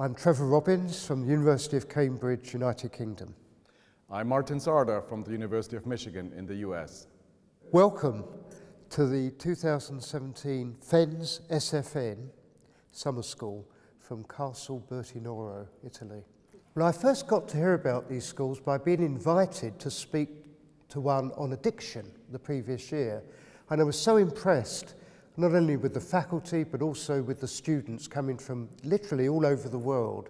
I'm Trevor Robbins from the University of Cambridge, United Kingdom. I'm Martin Sarter from the University of Michigan in the US. Welcome to the 2017 FENS SFN Summer School from Castle Bertinoro, Italy. Well, I first got to hear about these schools by being invited to speak to one on addiction the previous year. And I was so impressed, not only with the faculty, but also with the students coming from literally all over the world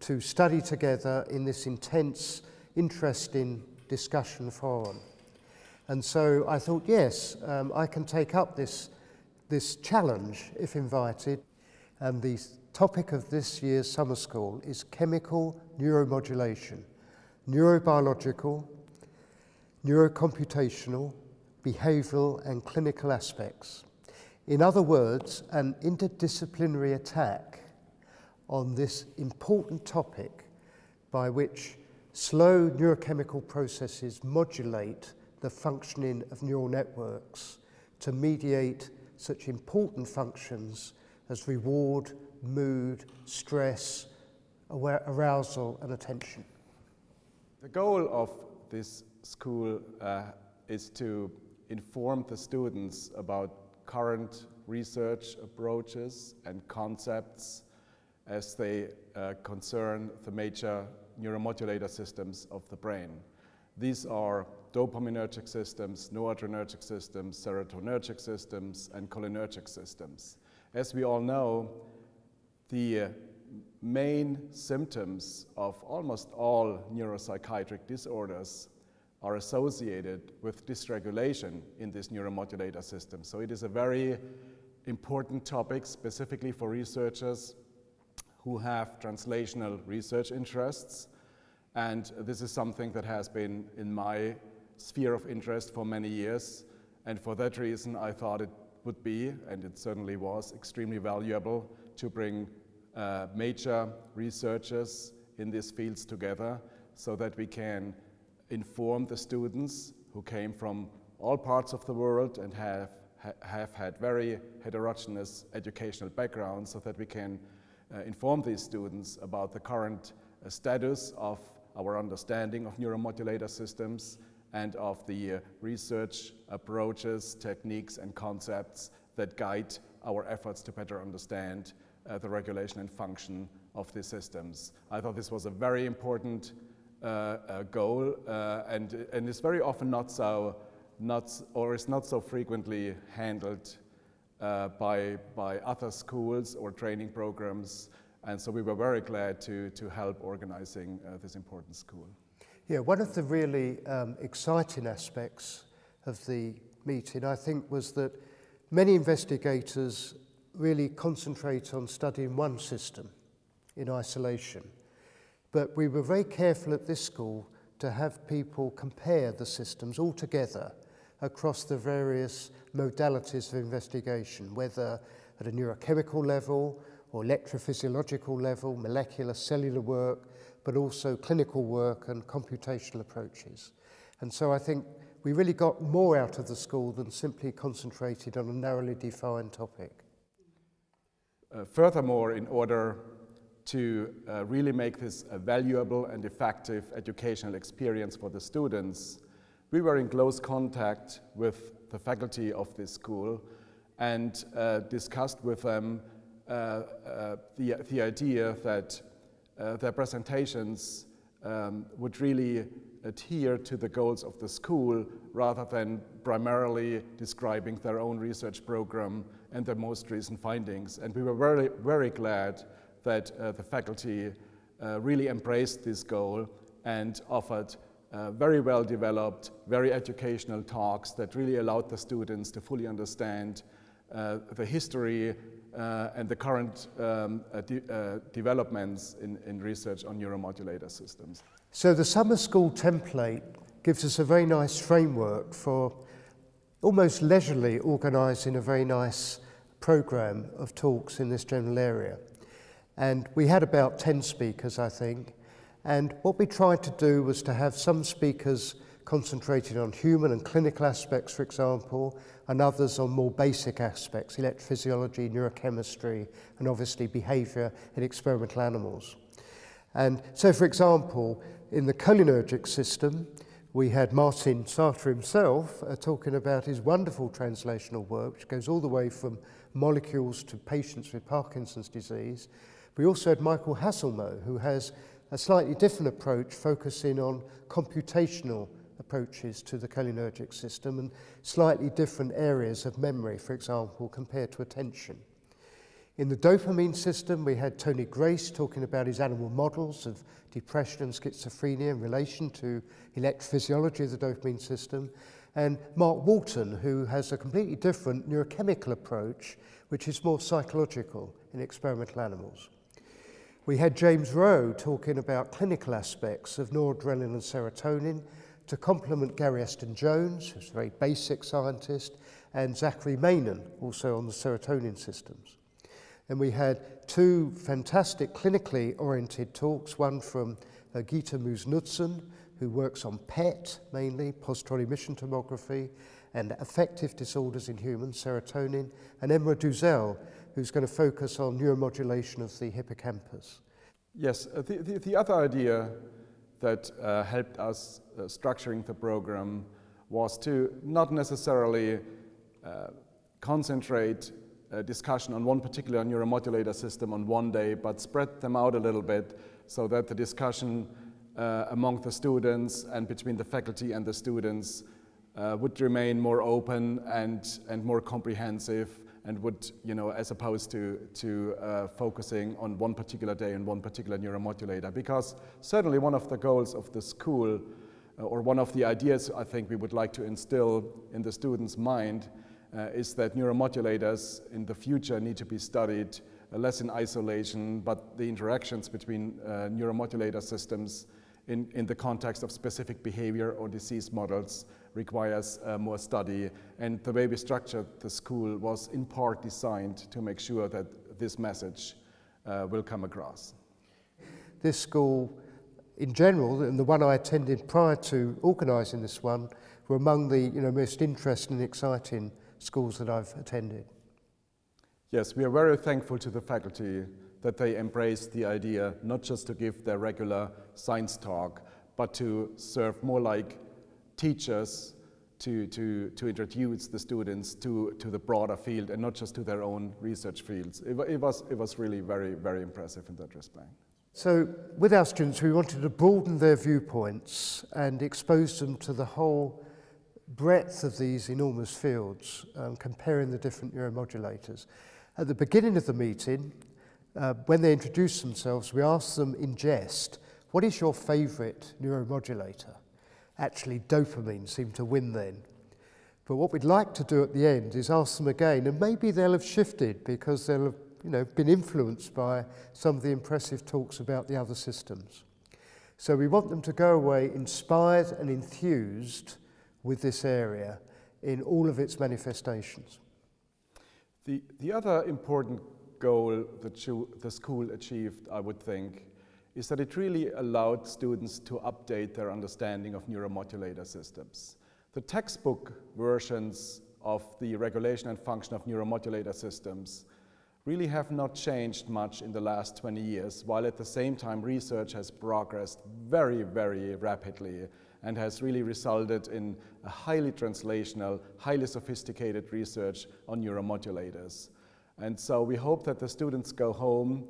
to study together in this intense, interesting discussion forum. And so I thought, yes, um, I can take up this, this challenge if invited. And the topic of this year's summer school is chemical neuromodulation, neurobiological, neurocomputational, behavioral and clinical aspects. In other words, an interdisciplinary attack on this important topic by which slow neurochemical processes modulate the functioning of neural networks to mediate such important functions as reward, mood, stress, arousal, and attention. The goal of this school uh, is to inform the students about current research approaches and concepts as they uh, concern the major neuromodulator systems of the brain. These are dopaminergic systems, noradrenergic systems, serotonergic systems, and cholinergic systems. As we all know, the main symptoms of almost all neuropsychiatric disorders are associated with dysregulation in this neuromodulator system. So it is a very important topic specifically for researchers who have translational research interests. And this is something that has been in my sphere of interest for many years. And for that reason, I thought it would be, and it certainly was, extremely valuable to bring uh, major researchers in these fields together so that we can inform the students who came from all parts of the world and have, ha have had very heterogeneous educational backgrounds so that we can uh, inform these students about the current uh, status of our understanding of neuromodulator systems and of the uh, research approaches, techniques, and concepts that guide our efforts to better understand uh, the regulation and function of these systems. I thought this was a very important goal uh, and, and is very often not so, not, or is not so frequently handled uh, by, by other schools or training programs. And so we were very glad to, to help organizing uh, this important school. Yeah, one of the really um, exciting aspects of the meeting, I think, was that many investigators really concentrate on studying one system in isolation. But we were very careful at this school to have people compare the systems all together across the various modalities of investigation, whether at a neurochemical level or electrophysiological level, molecular cellular work, but also clinical work and computational approaches. And so I think we really got more out of the school than simply concentrated on a narrowly defined topic. Uh, furthermore, in order to uh, really make this a valuable and effective educational experience for the students, we were in close contact with the faculty of this school and uh, discussed with them uh, uh, the, the idea that uh, their presentations um, would really adhere to the goals of the school rather than primarily describing their own research program and their most recent findings. And we were very, very glad that uh, the faculty uh, really embraced this goal and offered uh, very well developed, very educational talks that really allowed the students to fully understand the history and the current um, de developments in, in research on neuromodulator systems. So the summer school template gives us a very nice framework for almost leisurely organising a very nice programme of talks in this general area. And we had about 10 speakers, I think. And what we tried to do was to have some speakers concentrating on human and clinical aspects, for example, and others on more basic aspects, electrophysiology, neurochemistry, and obviously behavior in experimental animals. And so, for example, in the cholinergic system, we had Martin Sarter himself uh, talking about his wonderful translational work, which goes all the way from molecules to patients with Parkinson's disease. We also had Michael Hasselmo, who has a slightly different approach, focusing on computational approaches to the cholinergic system and slightly different areas of memory, for example, compared to attention. In the dopamine system, we had Tony Grace talking about his animal models of depression and schizophrenia in relation to electrophysiology of the dopamine system, and Mark Walton, who has a completely different neurochemical approach, which is more psychological in experimental animals. We had James Rowe talking about clinical aspects of noradrenaline and serotonin to complement Gary Aston Jones, who's a very basic scientist, and Zachary Mainen, also on the serotonin systems. And we had two fantastic clinically oriented talks, one from uh, Gitte Moos-Knudsen, who works on PET mainly, positron emission tomography, and affective disorders in humans, serotonin, and Emre Duzel, who's going to focus on neuromodulation of the hippocampus. Yes, uh, the, the, the, other idea that uh, helped us uh, structuring the program was to not necessarily uh, concentrate discussion on one particular neuromodulator system on one day, but spread them out a little bit so that the discussion uh, among the students and between the faculty and the students uh, would remain more open and, and more comprehensive and would, you know, as opposed to, to uh, focusing on one particular day and one particular neuromodulator. Because certainly one of the goals of the school, uh, or one of the ideas I think we would like to instill in the student's mind, uh, is that neuromodulators in the future need to be studied uh, less in isolation, but the interactions between uh, neuromodulator systems in, in the context of specific behavior or disease models requires uh, more study. And the way we structured the school was in part designed to make sure that this message uh, will come across. This school, in general, and the one I attended prior to organising this one, were among the you know, most interesting and exciting schools that I've attended. Yes, we are very thankful to the faculty that they embrace the idea not just to give their regular science talk, but to serve more like teachers to, to, to introduce the students to, to the broader field and not just to their own research fields. It, it, was, it was really very, very impressive in that respect. So with our students, we wanted to broaden their viewpoints and expose them to the whole breadth of these enormous fields, um, comparing the different neuromodulators. At the beginning of the meeting, uh, when they introduce themselves, we ask them in jest, what is your favourite neuromodulator? Actually, dopamine seemed to win then. But what we'd like to do at the end is ask them again, and maybe they'll have shifted because they'll have you know, been influenced by some of the impressive talks about the other systems. So we want them to go away inspired and enthused with this area in all of its manifestations. The, the other important goal that the school achieved, I would think, is that it really allowed students to update their understanding of neuromodulator systems. The textbook versions of the regulation and function of neuromodulator systems really have not changed much in the last 20 years, while at the same time research has progressed very, very rapidly and has really resulted in a highly translational, highly sophisticated research on neuromodulators. And so we hope that the students go home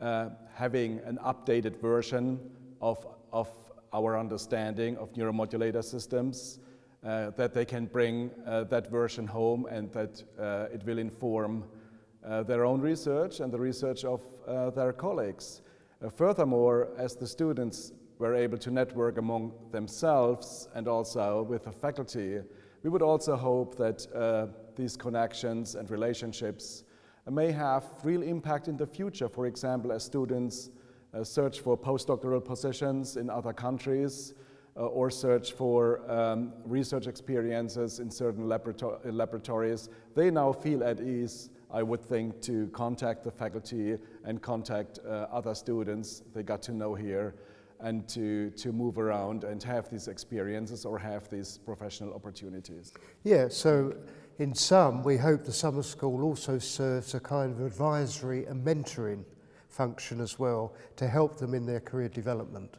uh, having an updated version of, of our understanding of neuromodulator systems, uh, that they can bring uh, that version home and that uh, it will inform uh, their own research and the research of uh, their colleagues. furthermore, as the students were able to network among themselves and also with the faculty, we would also hope that these connections and relationships may have real impact in the future. For example, as students uh, search for postdoctoral positions in other countries uh, or search for um, research experiences in certain laborator laboratories, they now feel at ease, I would think, to contact the faculty and contact uh, other students they got to know here and to, to move around and have these experiences or have these professional opportunities. Yeah, so in some, we hope the summer school also serves a kind of advisory and mentoring function as well to help them in their career development.